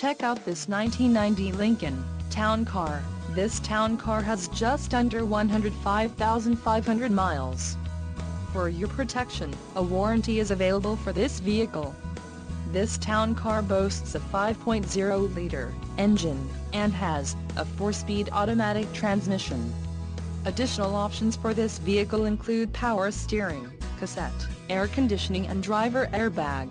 Check out this 1990 Lincoln Town Car. This town car has just under 105,500 miles. For your protection, a warranty is available for this vehicle. This town car boasts a 5.0-liter engine and has a 4-speed automatic transmission. Additional options for this vehicle include power steering, cassette, air conditioning and driver airbag.